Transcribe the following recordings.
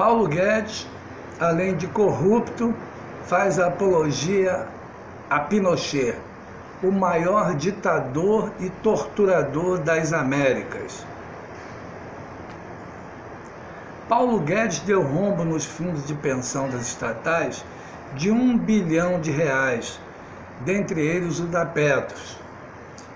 Paulo Guedes, além de corrupto, faz apologia a Pinochet, o maior ditador e torturador das Américas. Paulo Guedes deu rombo nos fundos de pensão das estatais de um bilhão de reais, dentre eles o da Petros.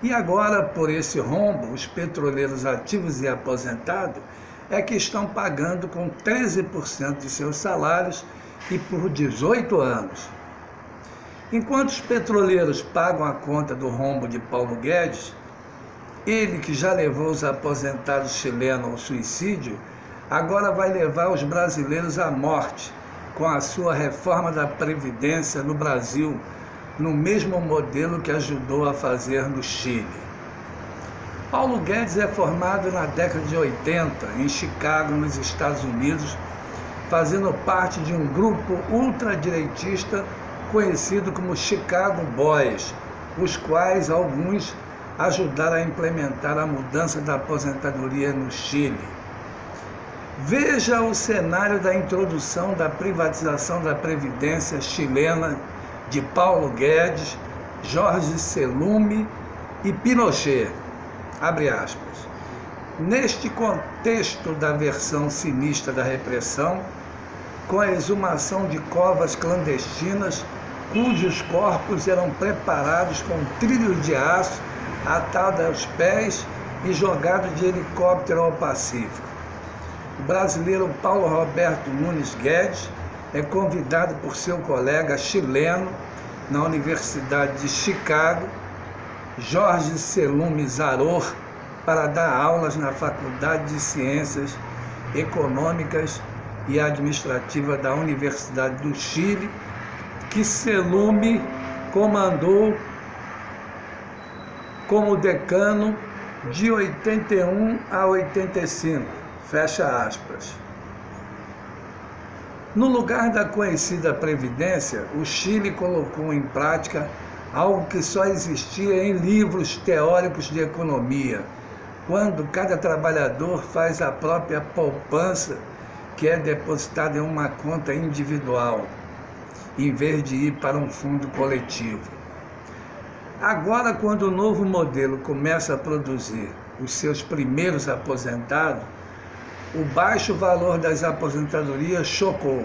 E agora, por esse rombo, os petroleiros ativos e aposentados é que estão pagando com 13% de seus salários e por 18 anos. Enquanto os petroleiros pagam a conta do rombo de Paulo Guedes, ele que já levou os aposentados chilenos ao suicídio, agora vai levar os brasileiros à morte com a sua reforma da Previdência no Brasil, no mesmo modelo que ajudou a fazer no Chile. Paulo Guedes é formado na década de 80 em Chicago, nos Estados Unidos, fazendo parte de um grupo ultradireitista conhecido como Chicago Boys, os quais alguns ajudaram a implementar a mudança da aposentadoria no Chile. Veja o cenário da introdução da privatização da Previdência chilena de Paulo Guedes, Jorge Selume e Pinochet. Abre aspas. Neste contexto da versão sinistra da repressão, com a exumação de covas clandestinas, cujos corpos eram preparados com trilhos de aço atados aos pés e jogados de helicóptero ao Pacífico. O brasileiro Paulo Roberto Nunes Guedes é convidado por seu colega chileno na Universidade de Chicago, Jorge Selume Zaror, para dar aulas na Faculdade de Ciências Econômicas e Administrativa da Universidade do Chile, que Selume comandou como decano de 81 a 85. Fecha aspas. No lugar da conhecida Previdência, o Chile colocou em prática algo que só existia em livros teóricos de economia, quando cada trabalhador faz a própria poupança que é depositada em uma conta individual, em vez de ir para um fundo coletivo. Agora, quando o novo modelo começa a produzir os seus primeiros aposentados, o baixo valor das aposentadorias chocou.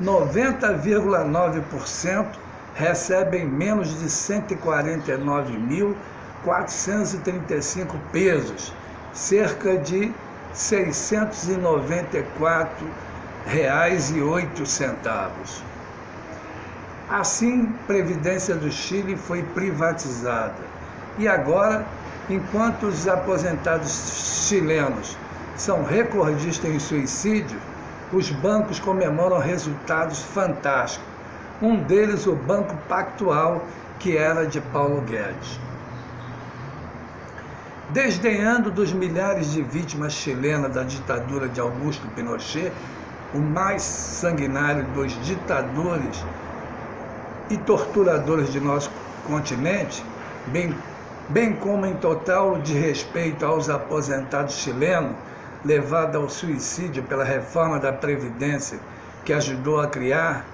90,9% recebem menos de 149.435 pesos, cerca de R$ 694,08. Assim, Previdência do Chile foi privatizada. E agora, enquanto os aposentados chilenos são recordistas em suicídio, os bancos comemoram resultados fantásticos. Um deles, o Banco Pactual, que era de Paulo Guedes. Desdenhando dos milhares de vítimas chilenas da ditadura de Augusto Pinochet, o mais sanguinário dos ditadores e torturadores de nosso continente, bem, bem como em total desrespeito aos aposentados chilenos, levada ao suicídio pela reforma da Previdência que ajudou a criar,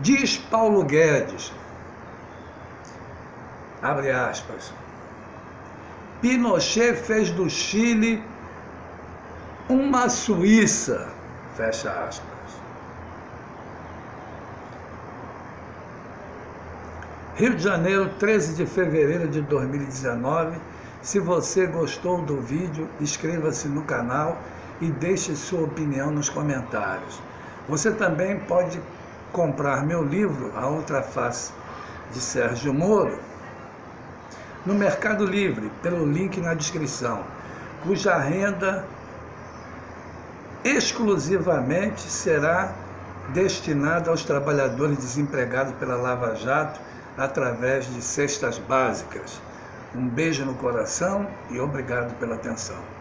diz Paulo Guedes, abre aspas, Pinochet fez do Chile uma Suíça, fecha aspas. Rio de Janeiro, 13 de fevereiro de 2019, se você gostou do vídeo, inscreva-se no canal e deixe sua opinião nos comentários. Você também pode comprar meu livro, A Outra Face, de Sérgio Moro, no Mercado Livre, pelo link na descrição, cuja renda exclusivamente será destinada aos trabalhadores desempregados pela Lava Jato através de cestas básicas. Um beijo no coração e obrigado pela atenção.